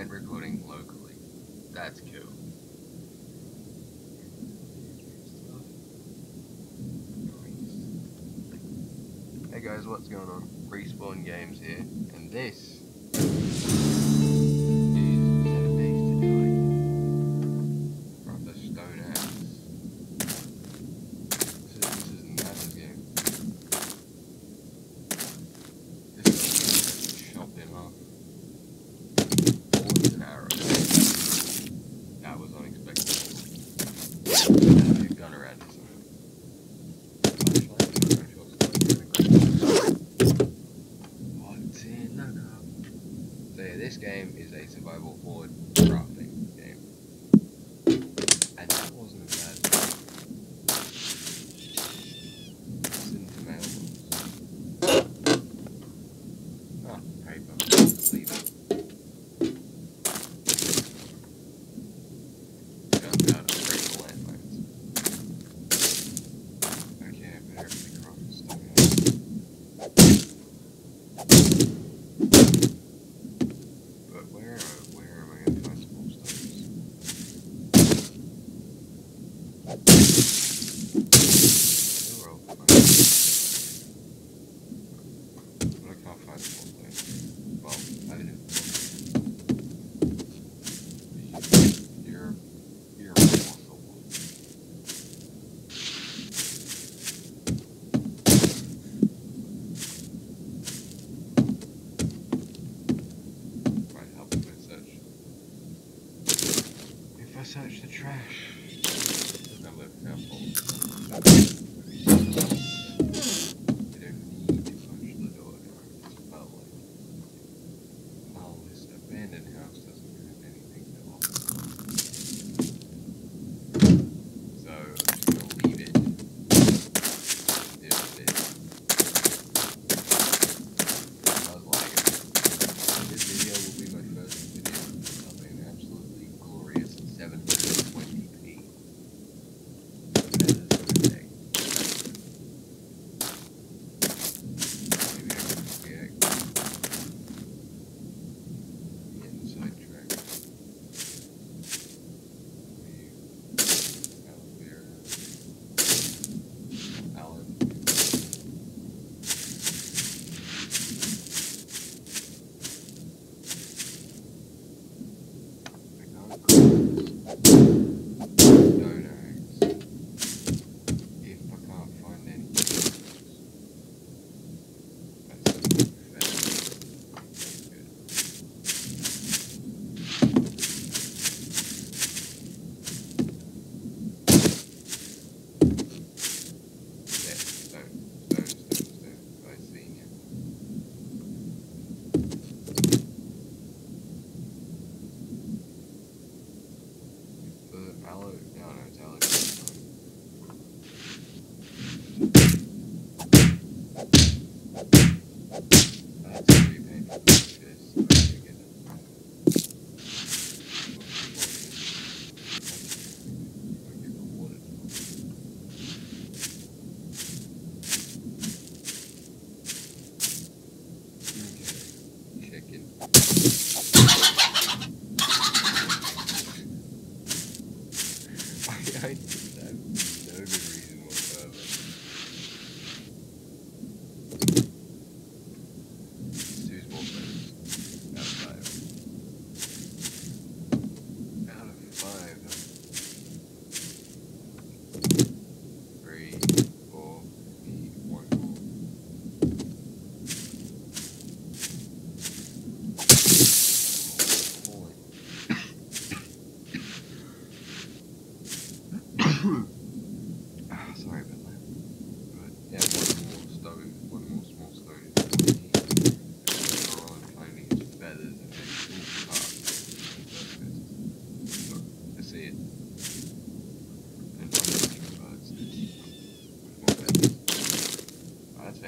and recording locally. That's cool. Hey guys, what's going on? Respawn Games here, and this search the trash.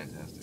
fantastic.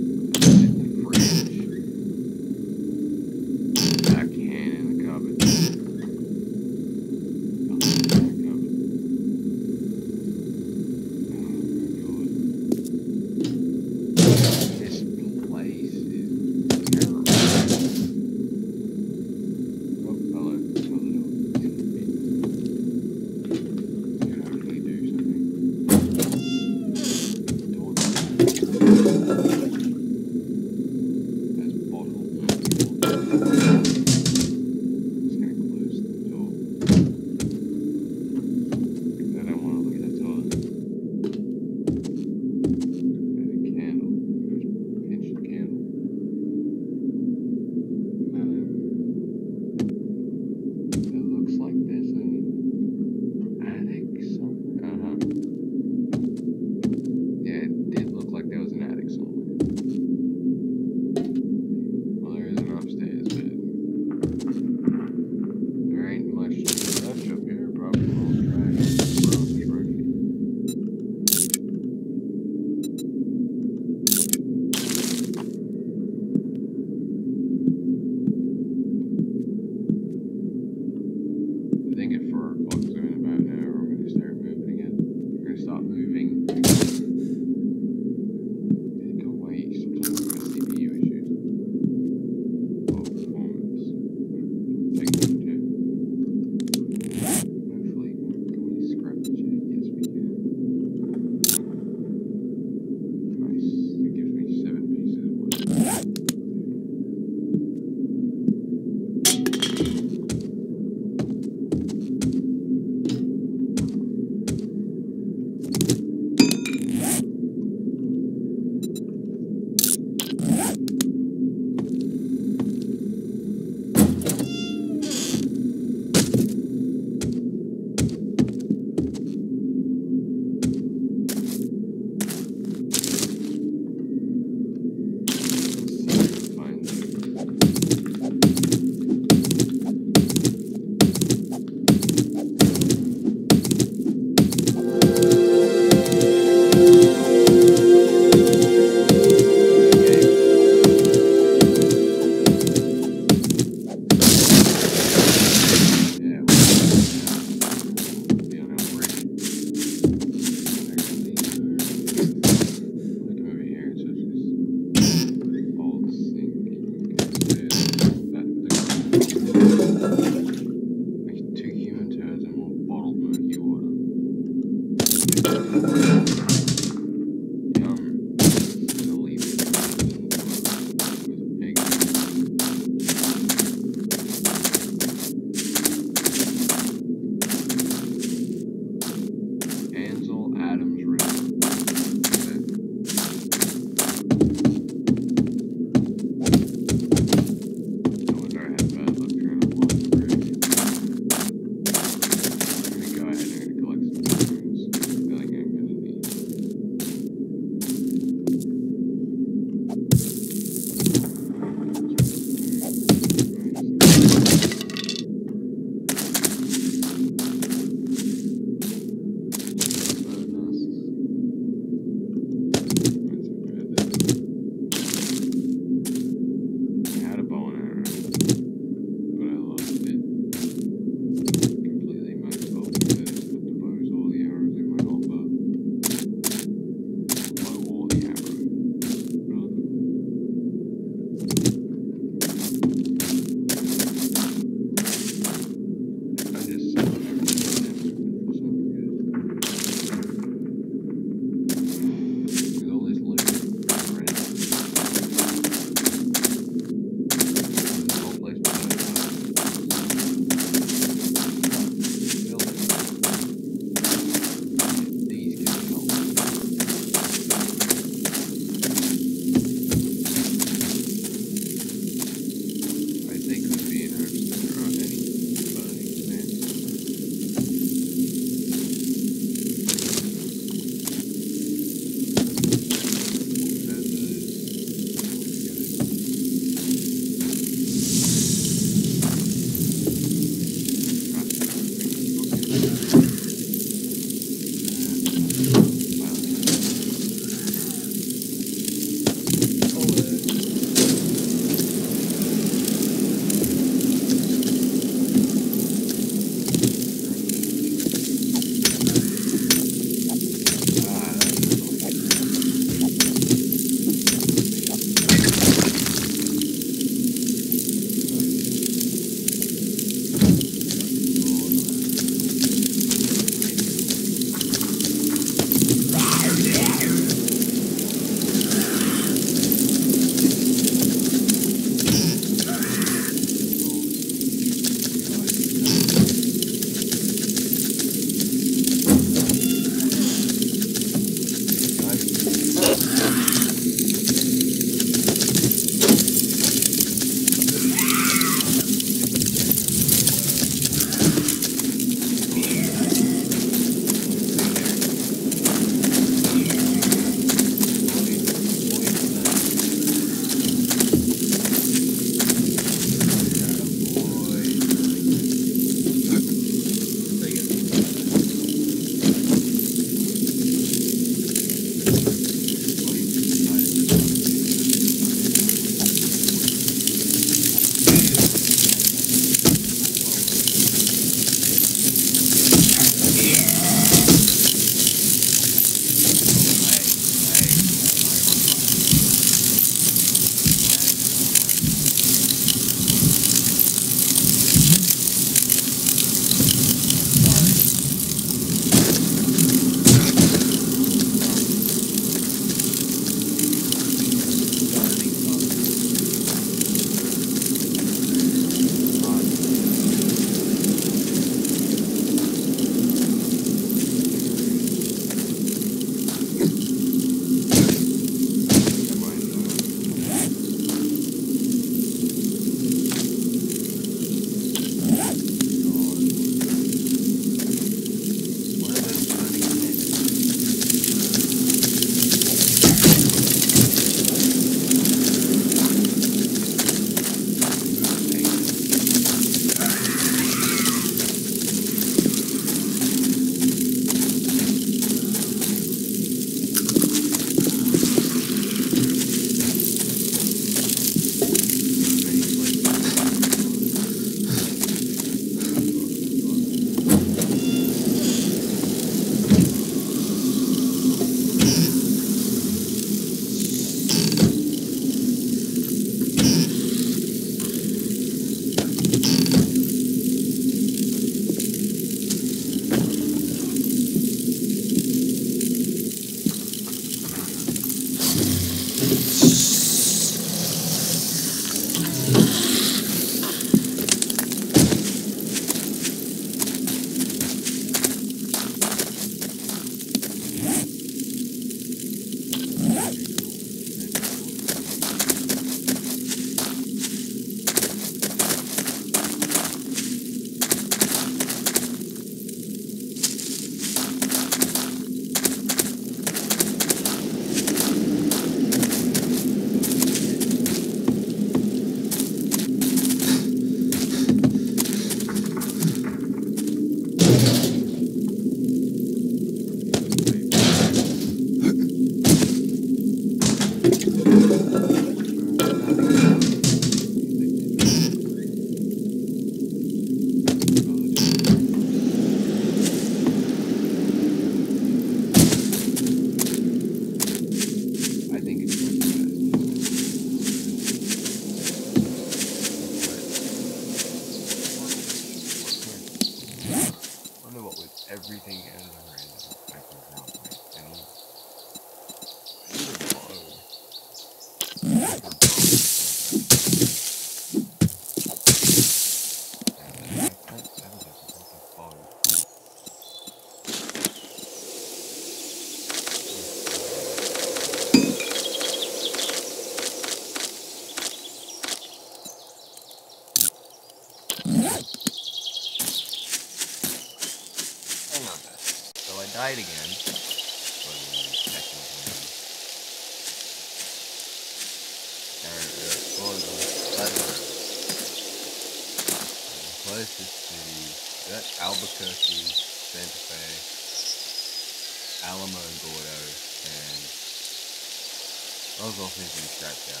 Those little things can be scratched out.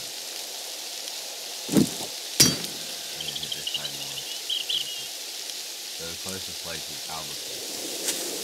I'm gonna hit this side more. The closest place is Albuquerque.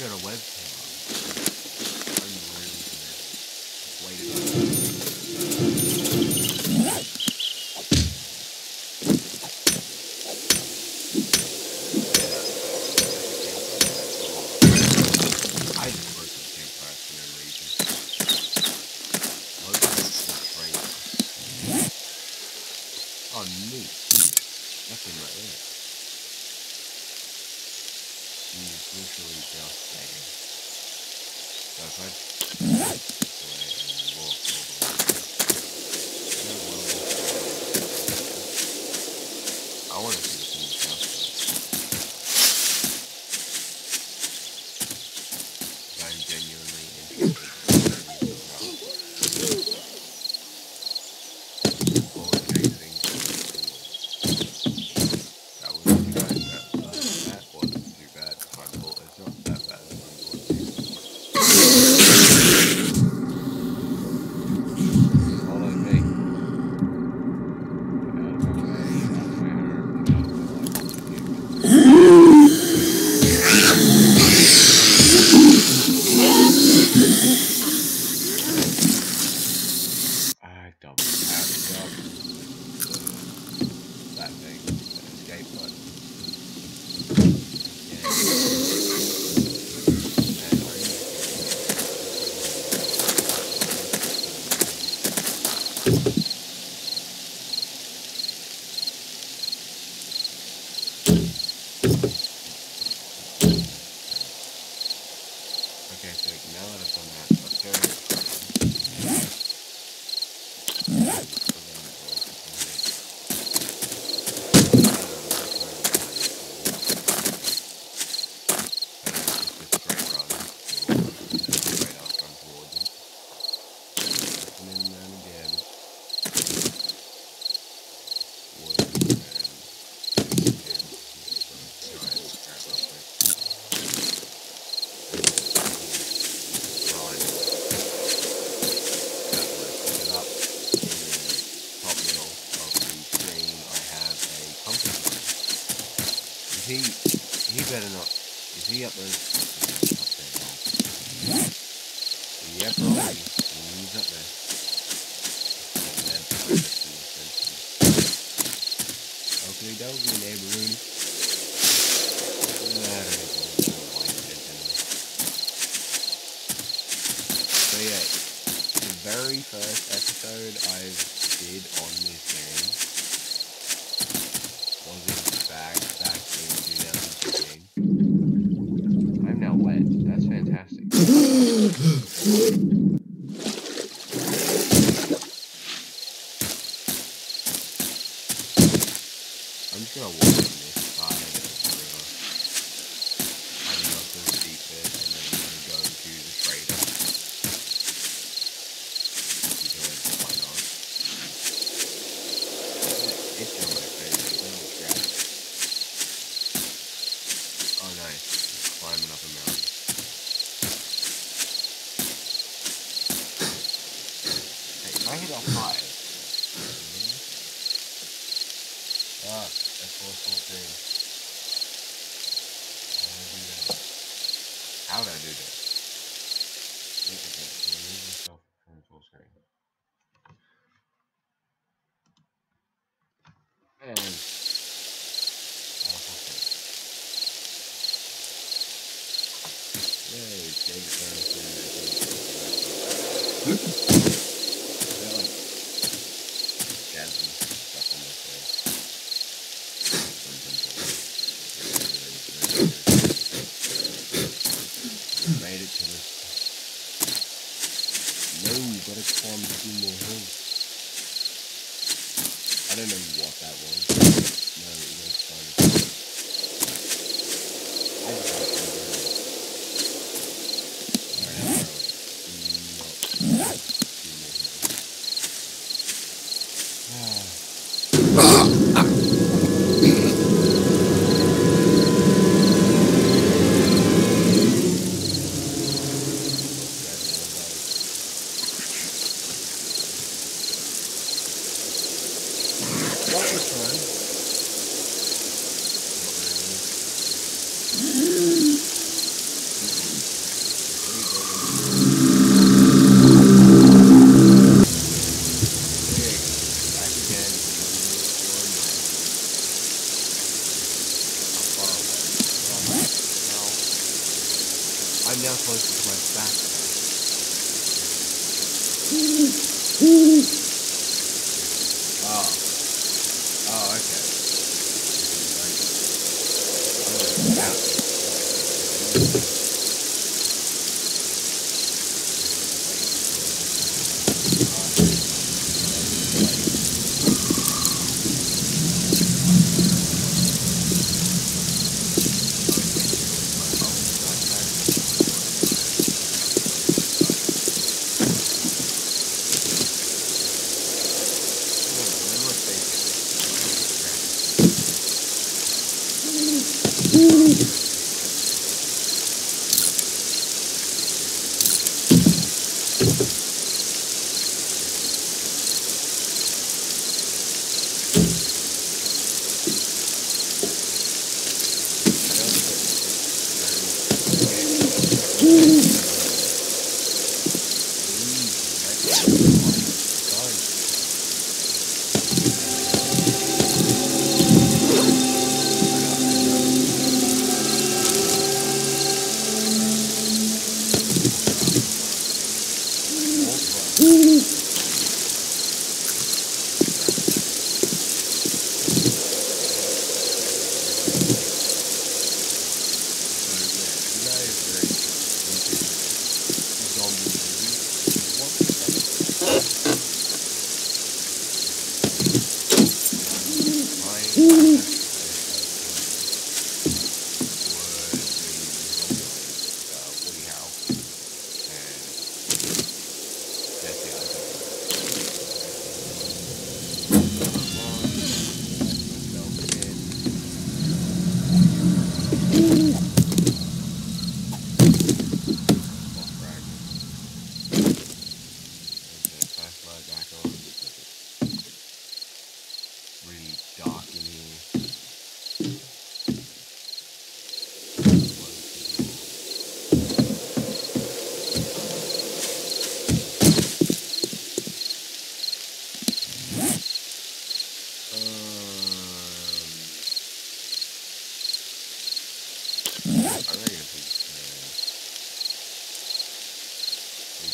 I know I got gonna walk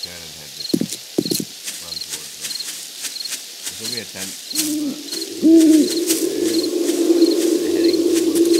Shannon had just run towards us. This will be a tent. Heading towards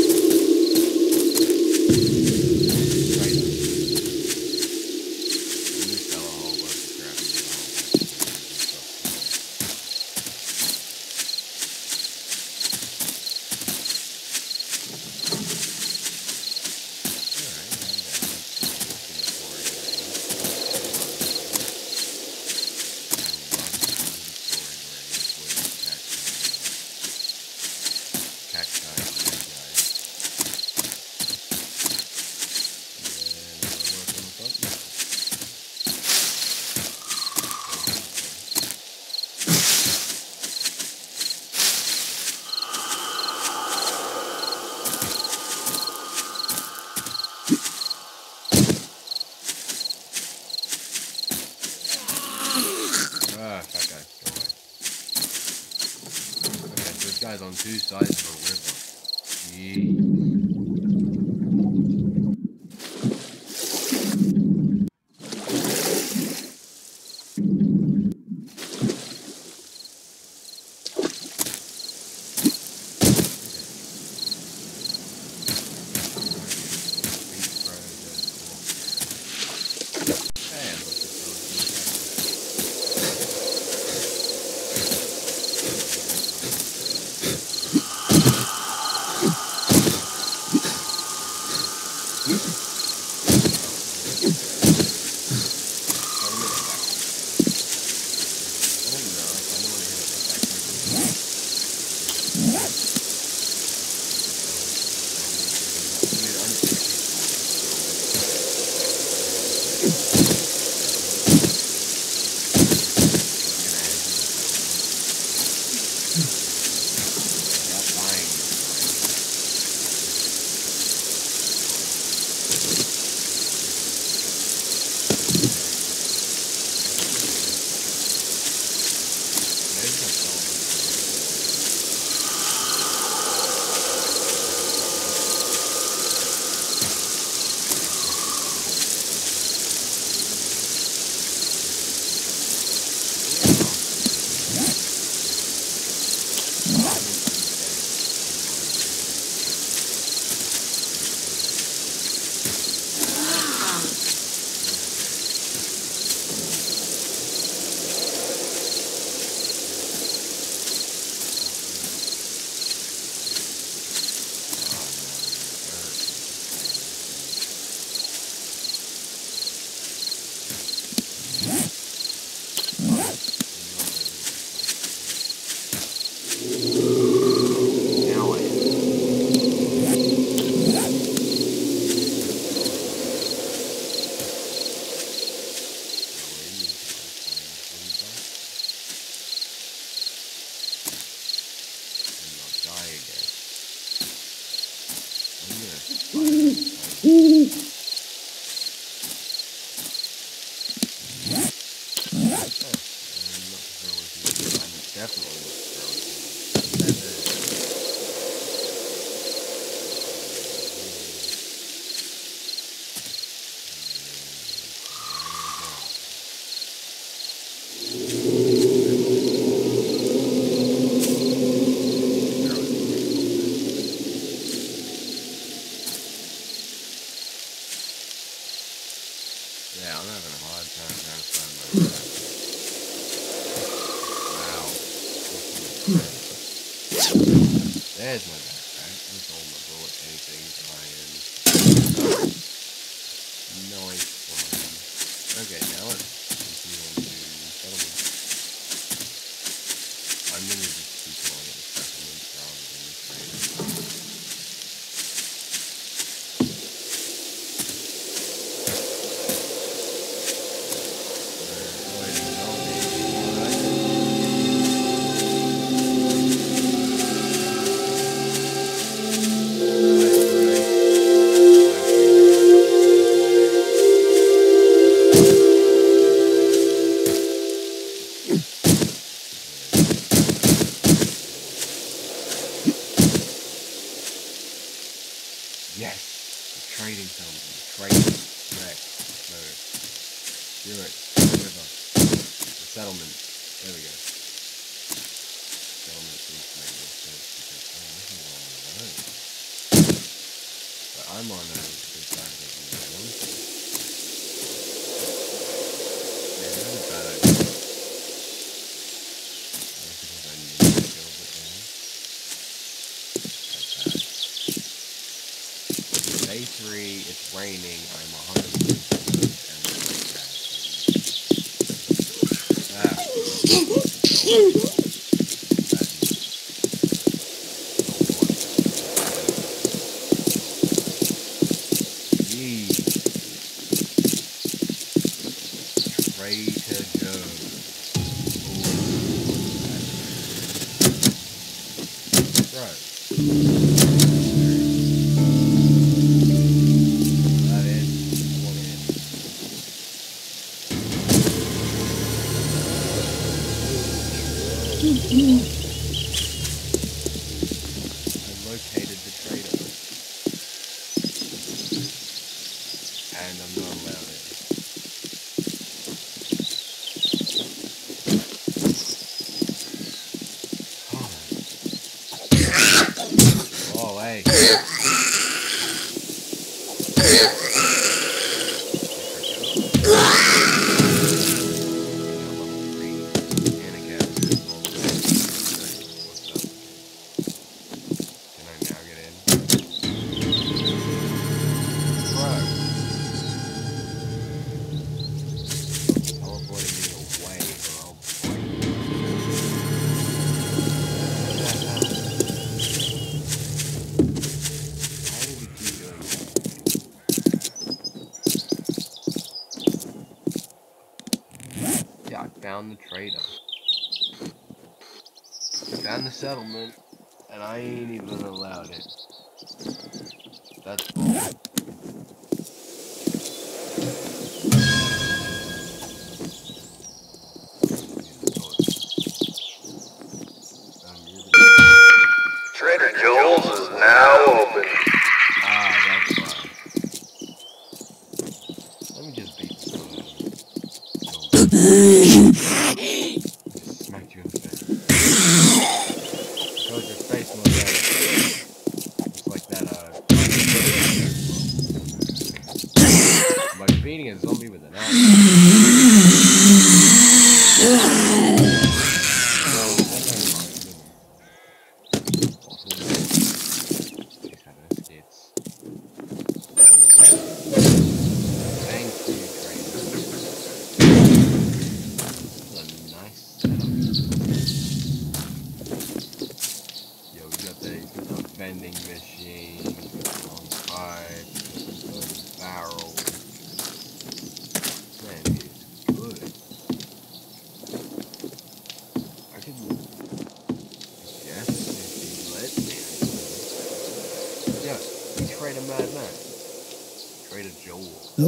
found the trader. Found the settlement, and I ain't even allowed it. That's.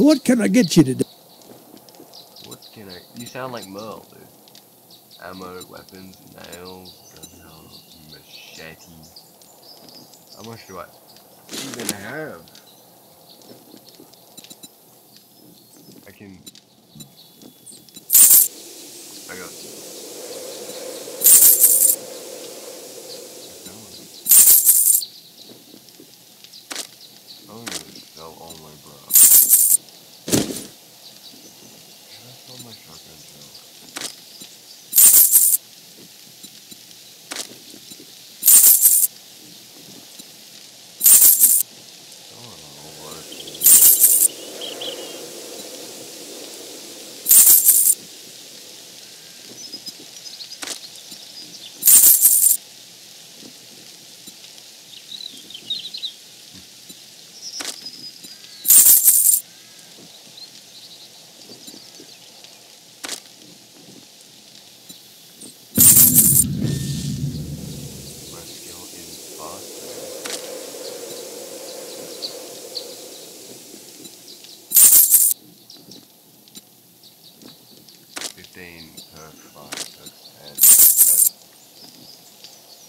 What can I get you today? What can I? You sound like Merle, dude. Ammo, weapons, nails, gun helmet, machete. How much do I even have?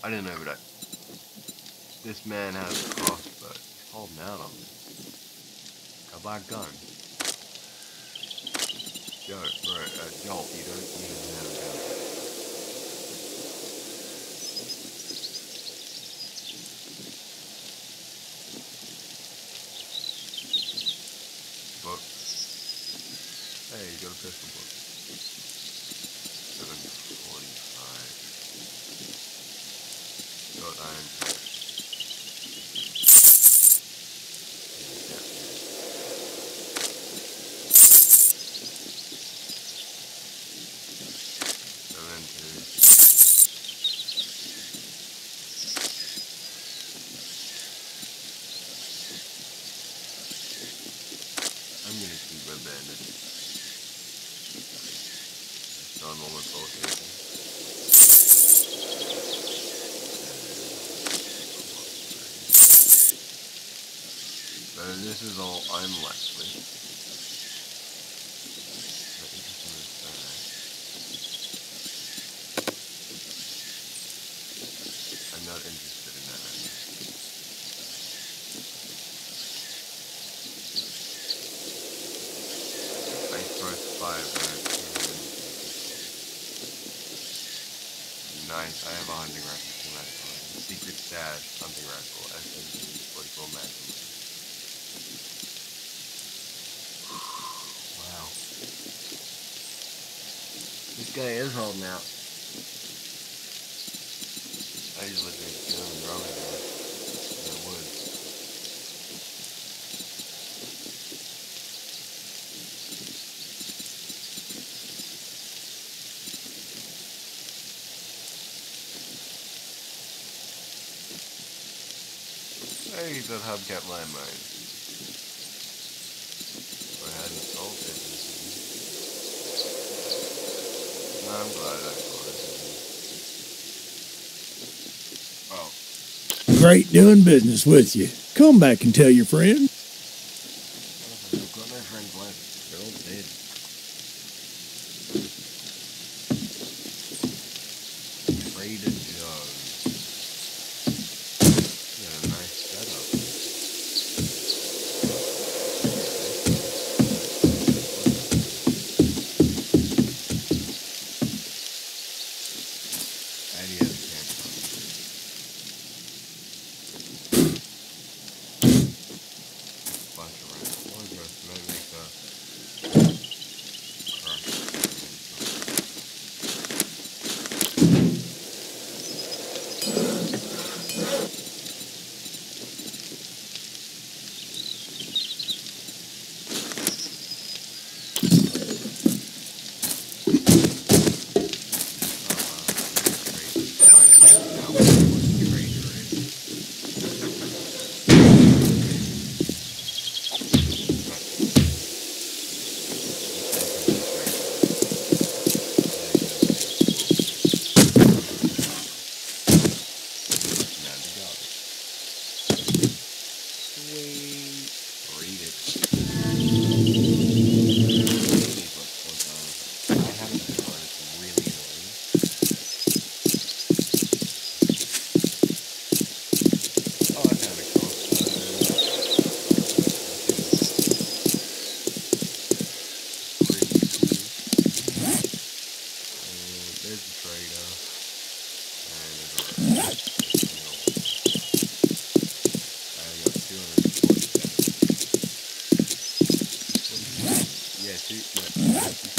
I didn't know, that. This man has a crossbow. He's holding out on me. Go buy a gun. Yo, bro, uh, Joel, you don't even have a gun. hell now. I usually think you know, in the woods. That hubcap landmine. I'm glad I Great doing business with you. Come back and tell your friends. Yeah, shoot.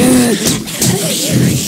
I